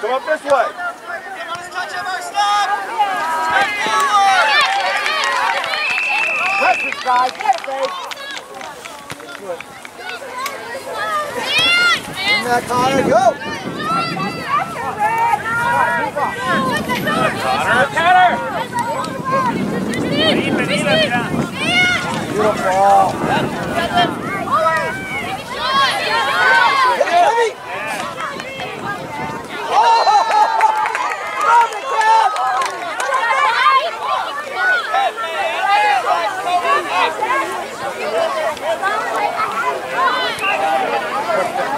Come up this way. Press this guy. Get it, babe. Good. Bring that Connor. Go. Connor. Connor. Beautiful. Boys.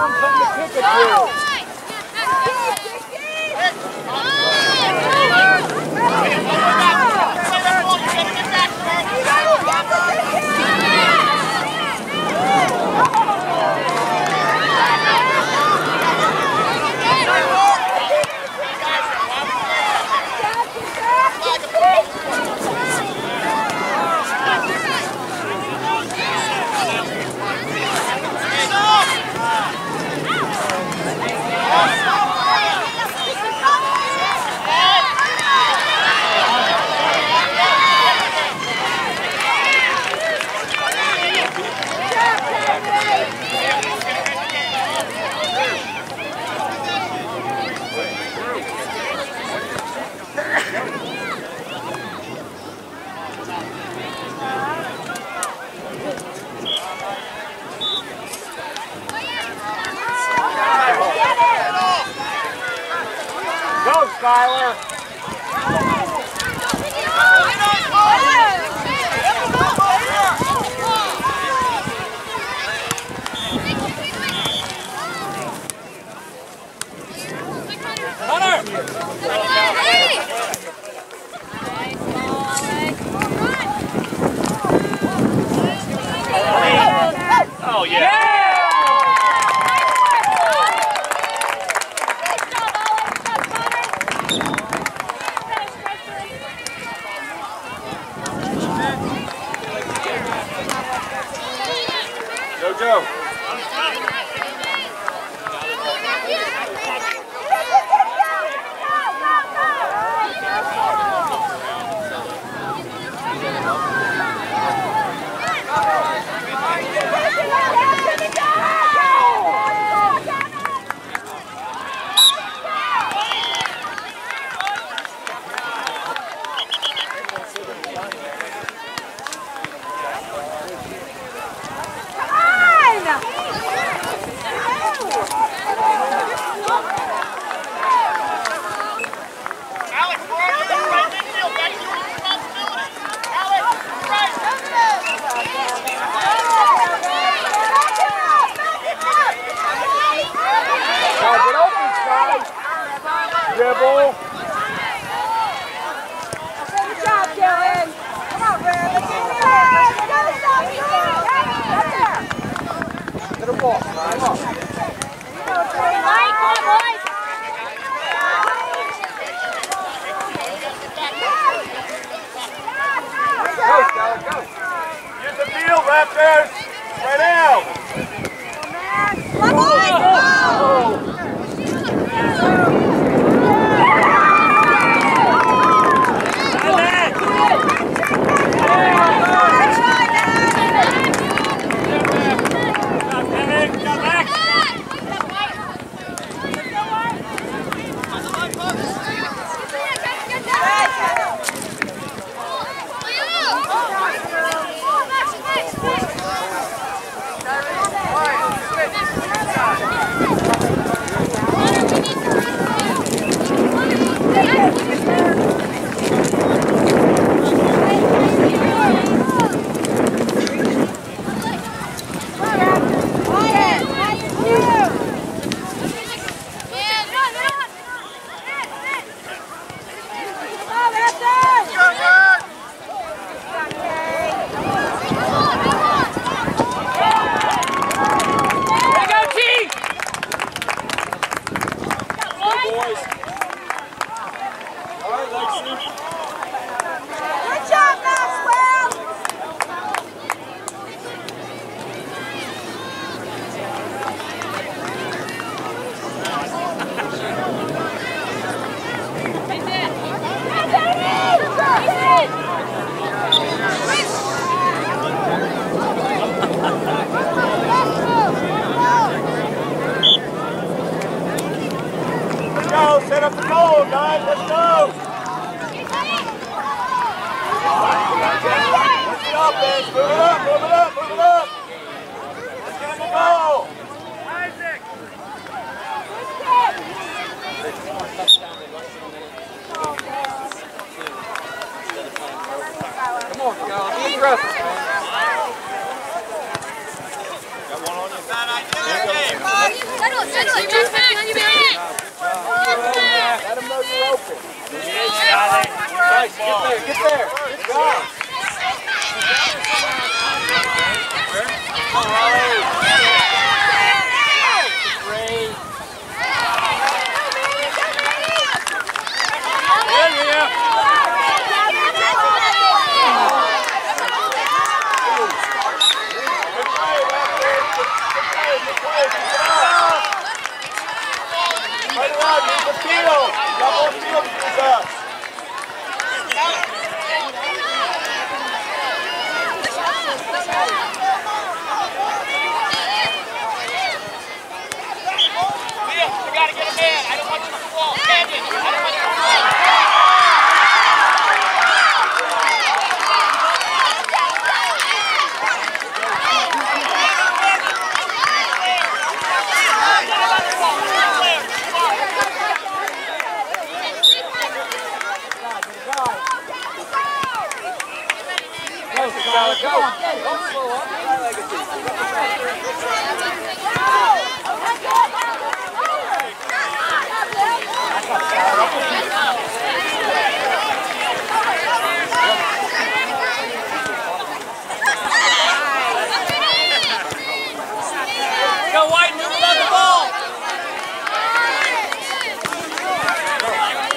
Go, Oh, yeah. Back. Let them know you're open. Get there, get there. Good job. Good play, Raptors. Good play, good play. Keep it up. Around, use the field. To. You gotta get him in I don't want you to fall. Go, Scott. Go. Don't slow up. Try legacy. Go White, move without the ball.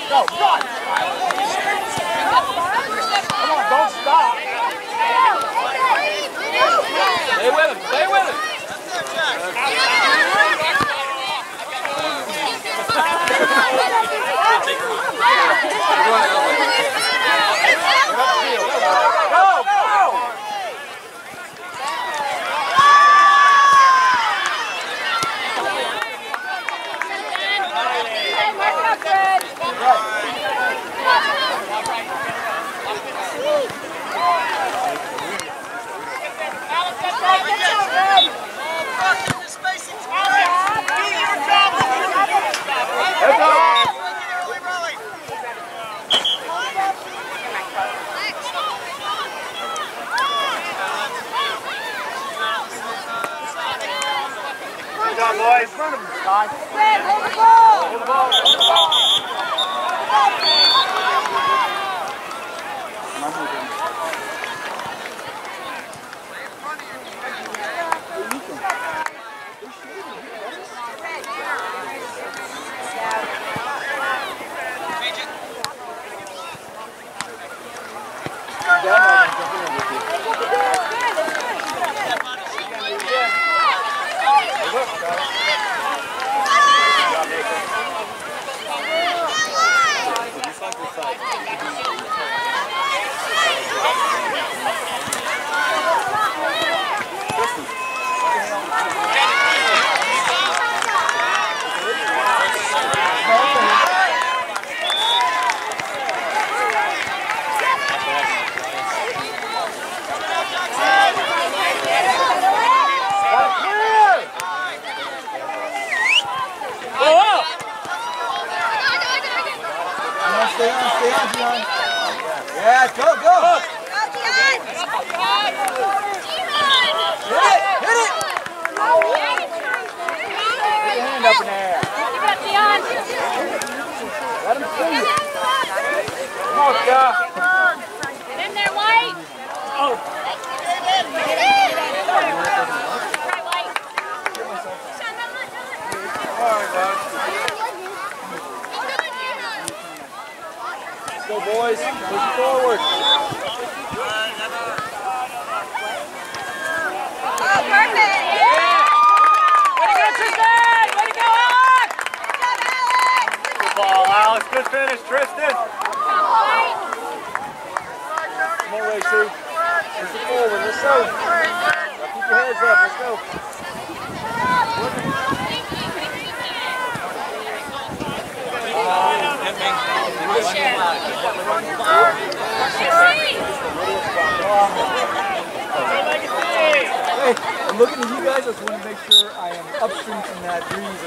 Go, run. Come on, don't stop. Stay with him. Stay with him. Go, go. Heads up. Good job, boys. In front of him. Hold the ball. Hold the ball. Hold the ball. Got it clear. Come on, stay on, stay on, Dion. Yeah, go, go. Hit it, hit it. Put your hand up in the air. Let him see you. Come on, Scott. Get in there, White. Right, White. All right. Let's go, boys. Push it forward. Oh, perfect. Way to go, Tristan! Way to go, Alex! Good ball, Alex. Good finish, Tristan. Come on, Lacey. Push it forward. Let's go. Keep your heads up. Let's go. Hey, I'm looking at you guys. I just want to make sure I am upstream from that breeze,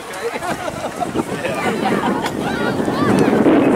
okay?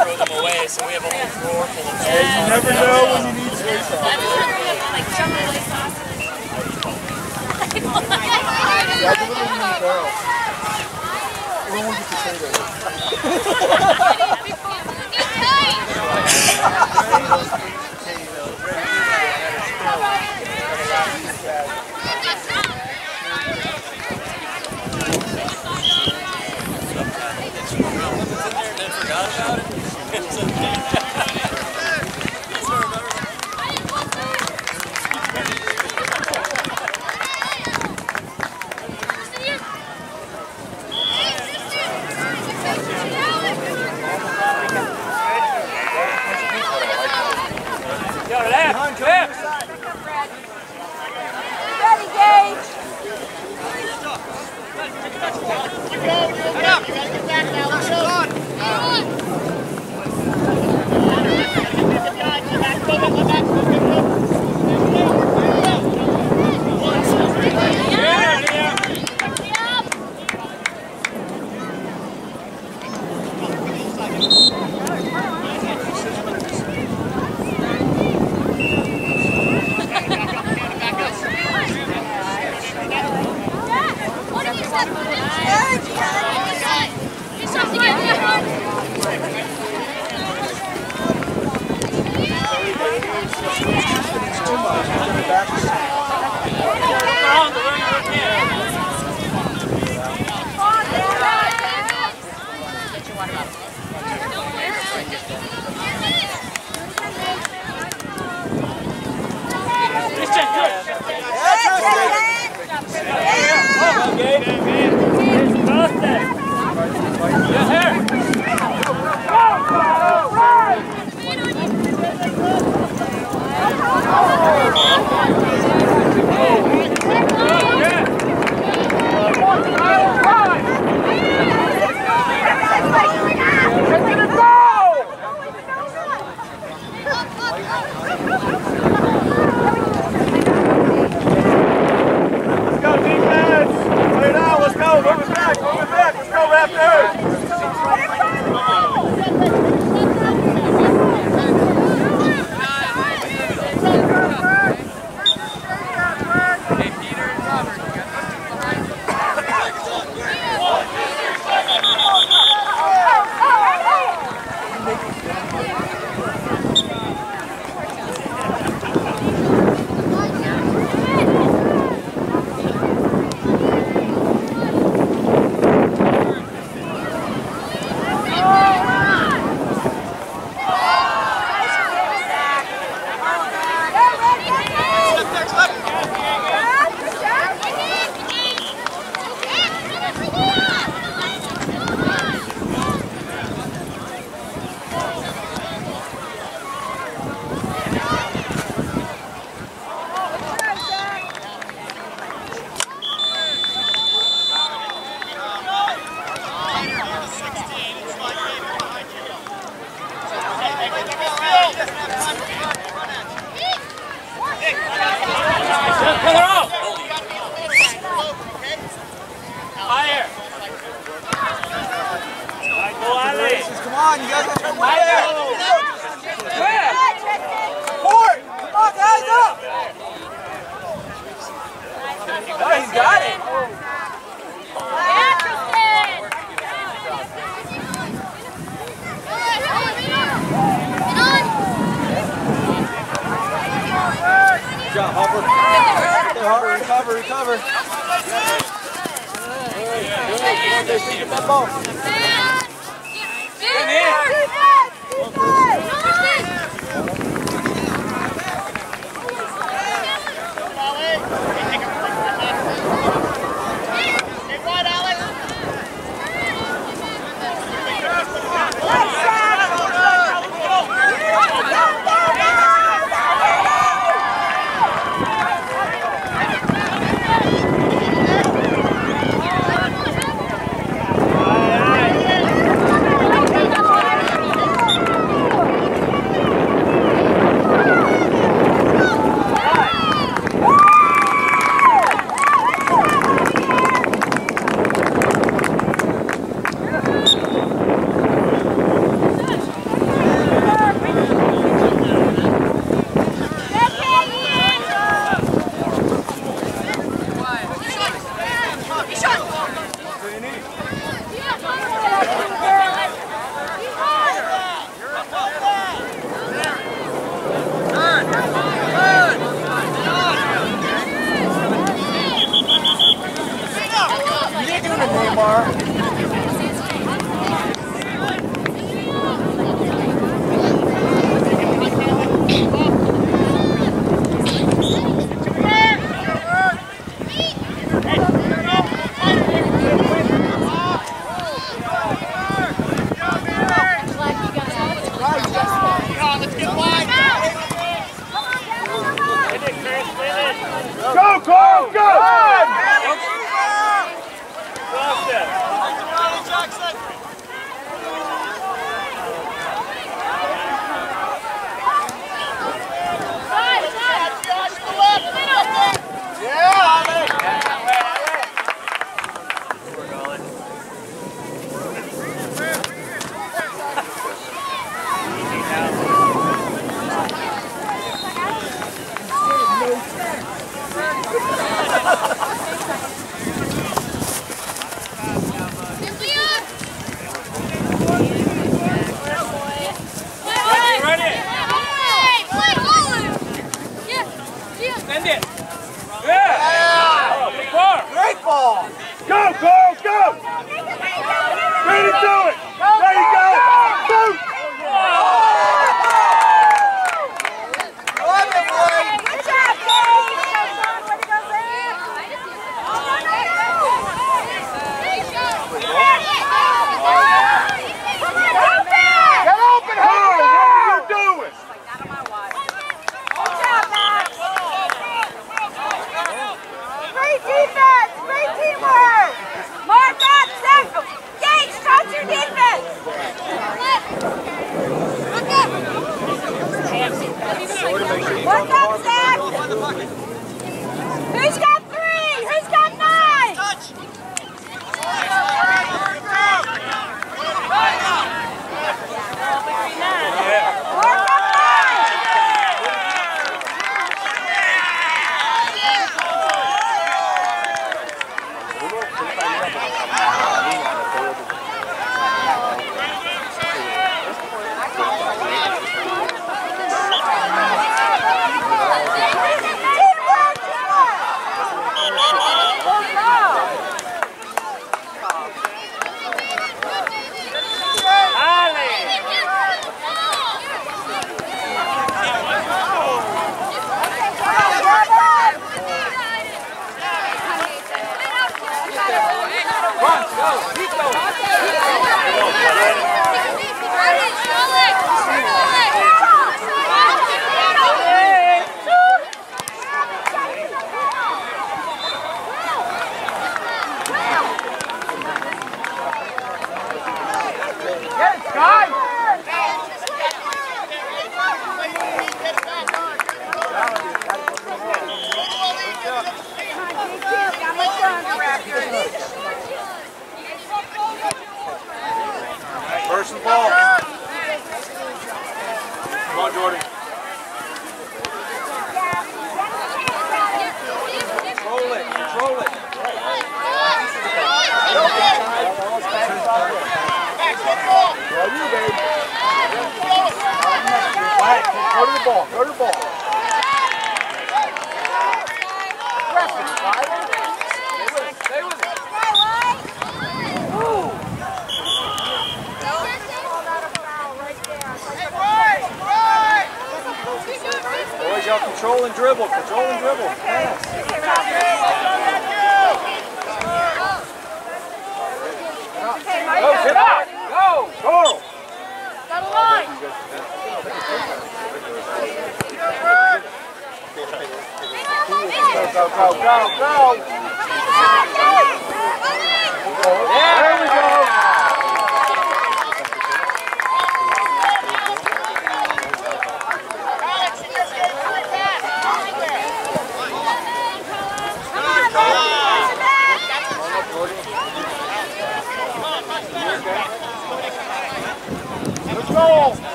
throw them away, so we have a whole floor full of You never know when you need soy sauce. Yeah, I deliver them in the barrel. We don't want to get potatoes. Ready,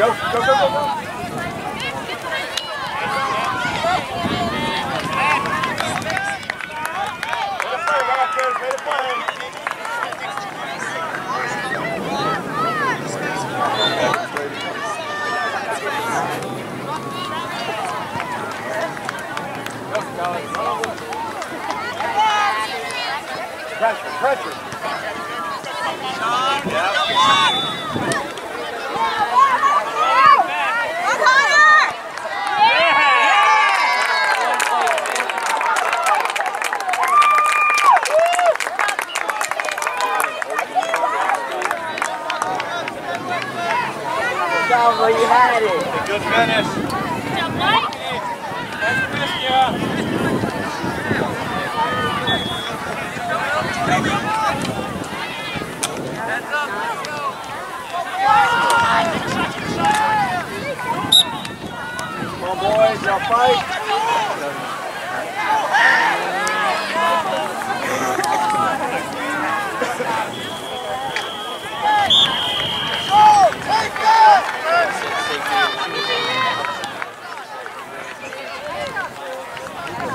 Go, go, go, go, go. Way to play, Hofstadters. Way to play. Pressure, pressure. Yeah. Good finish. Come on, boys, y'all fight. Go! Take that!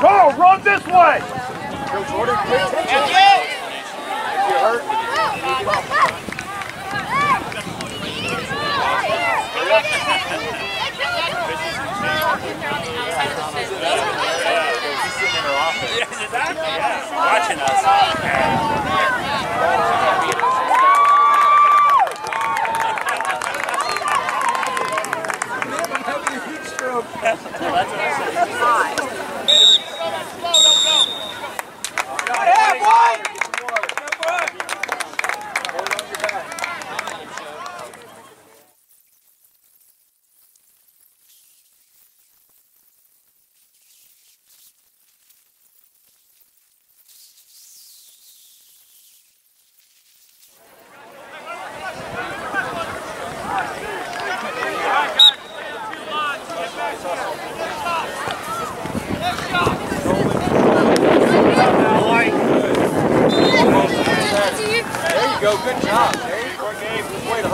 Go, run this way. Go, Jordan. Pay attention. If you're hurt, Yes, exactly. Yeah. Watching us. That's what I said.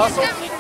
Hustle.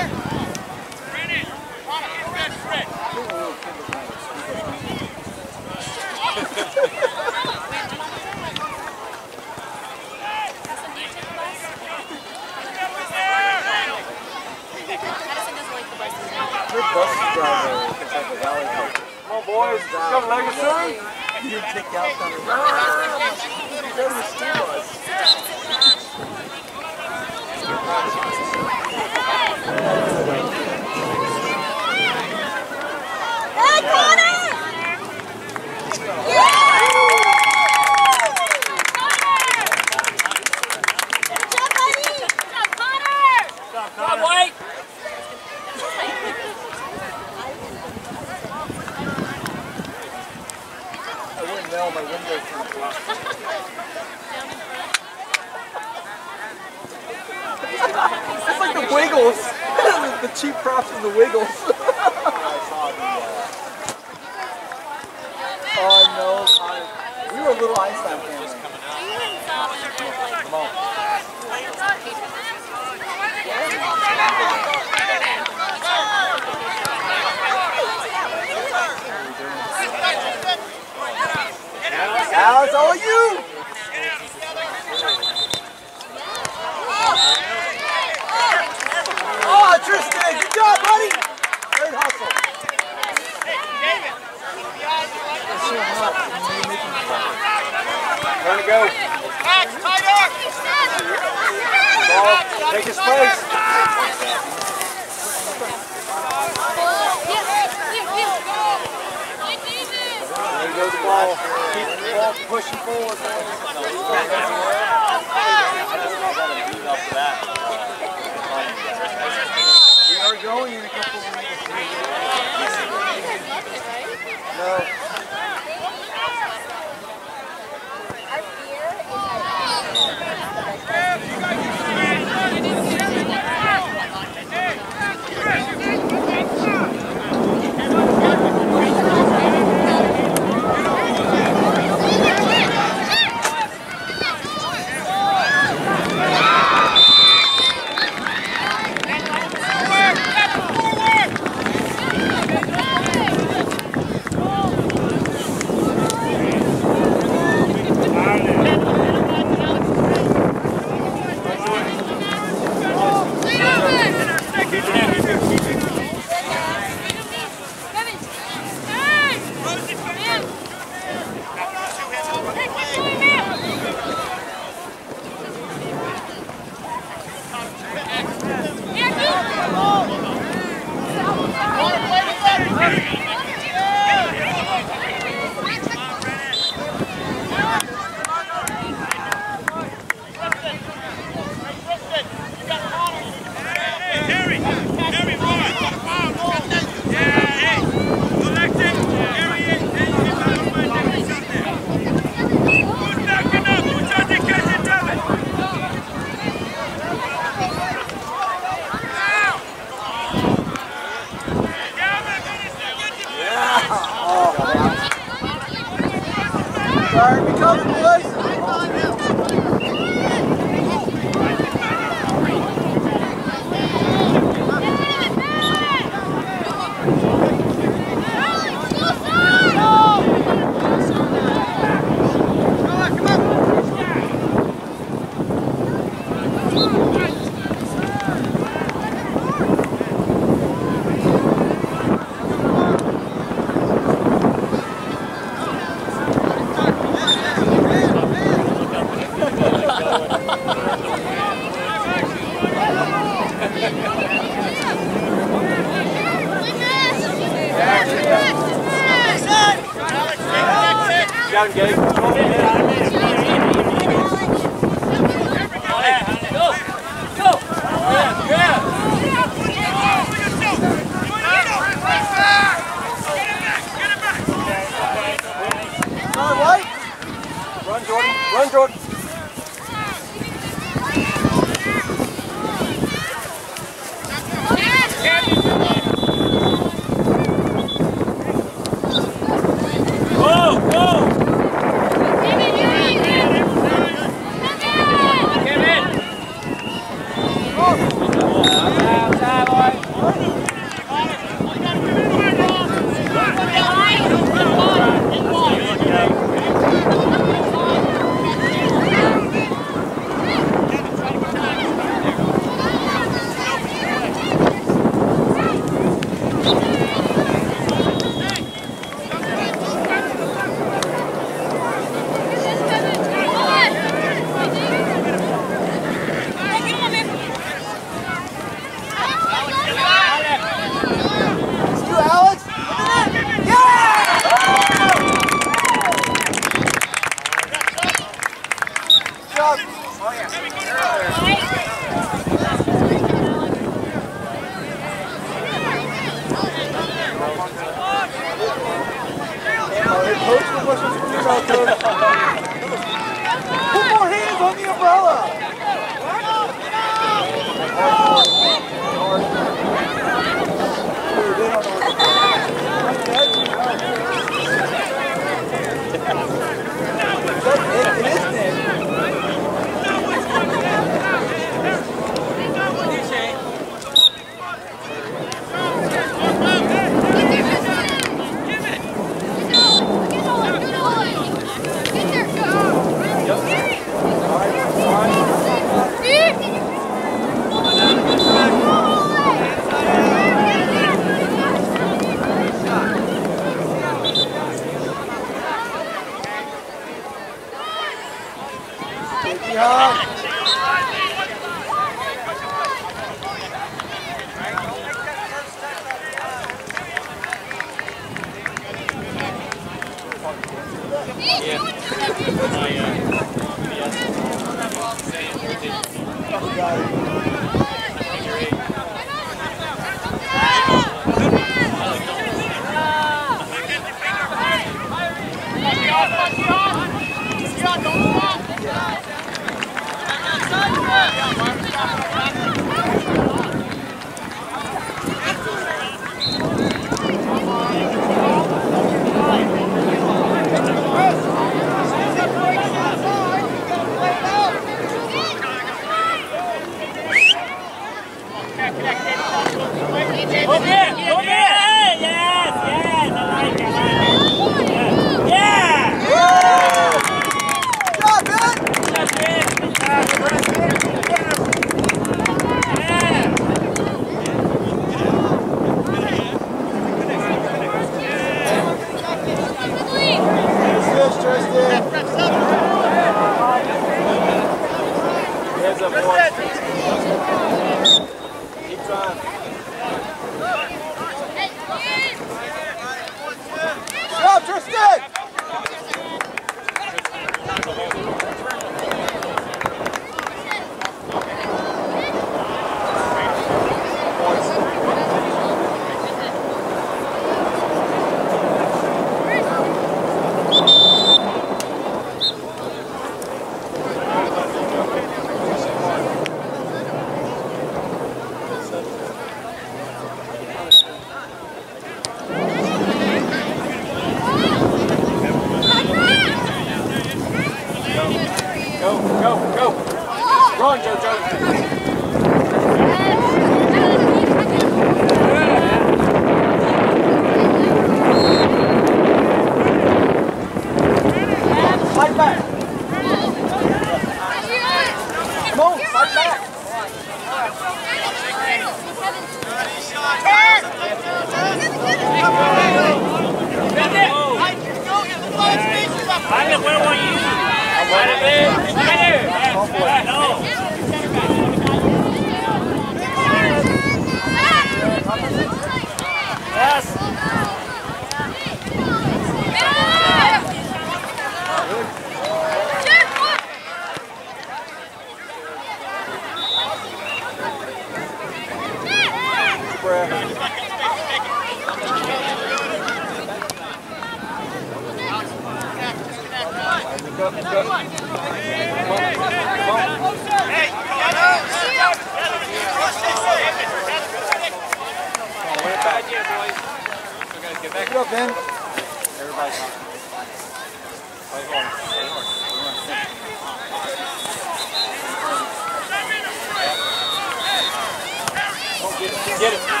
get it.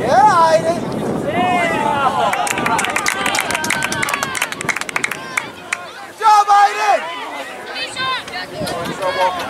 Yeah, Aiden. Good job, Aiden. Coach!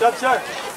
Stop, sir.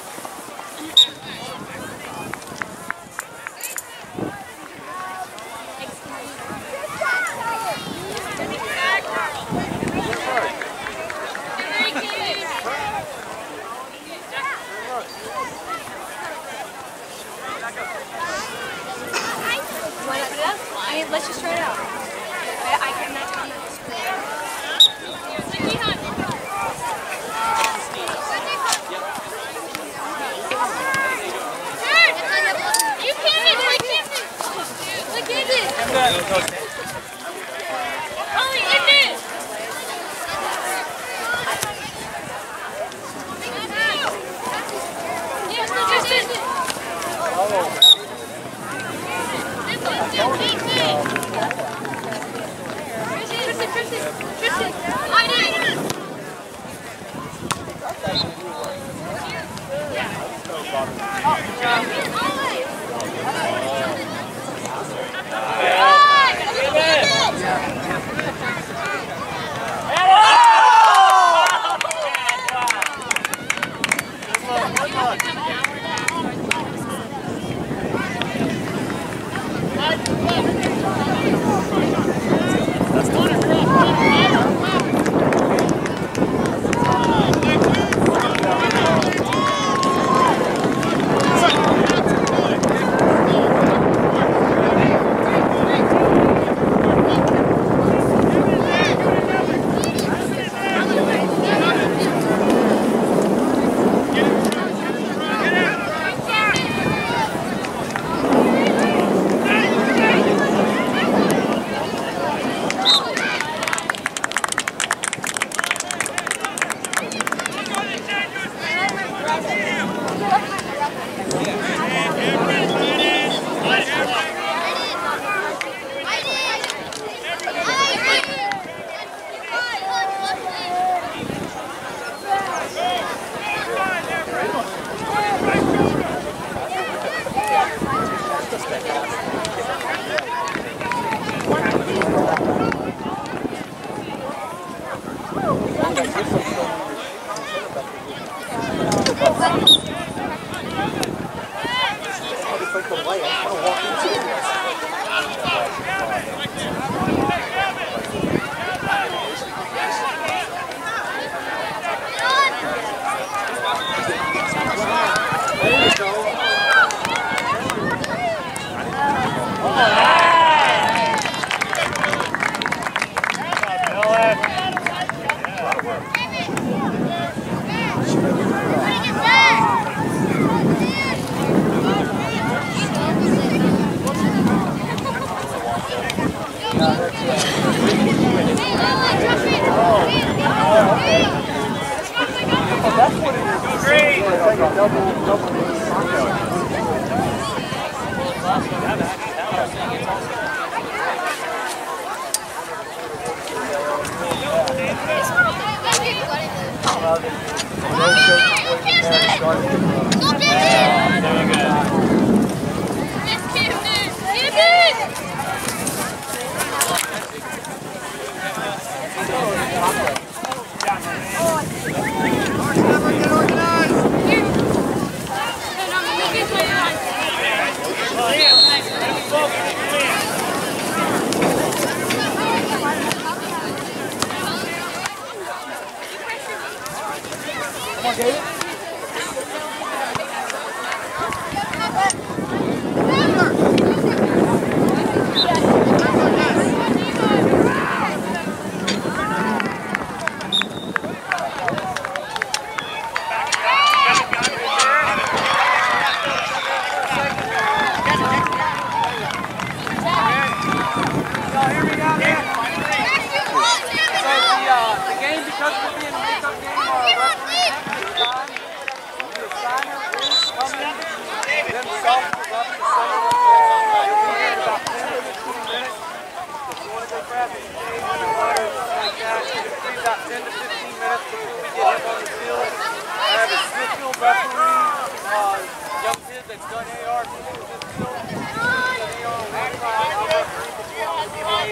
that's done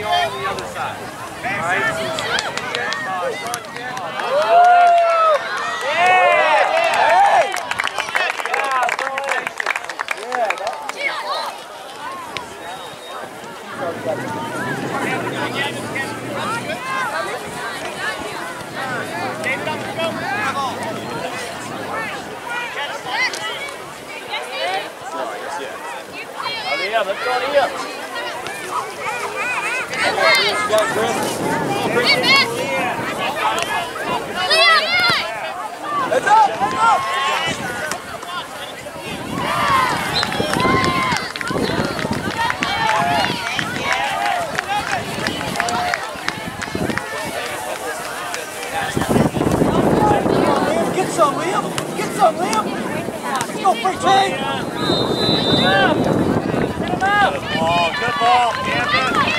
on the other side. All right? Heads up, heads up. Get some, Liam. Get some, Liam. Let's go, free trade. Oh, good ball, Camden.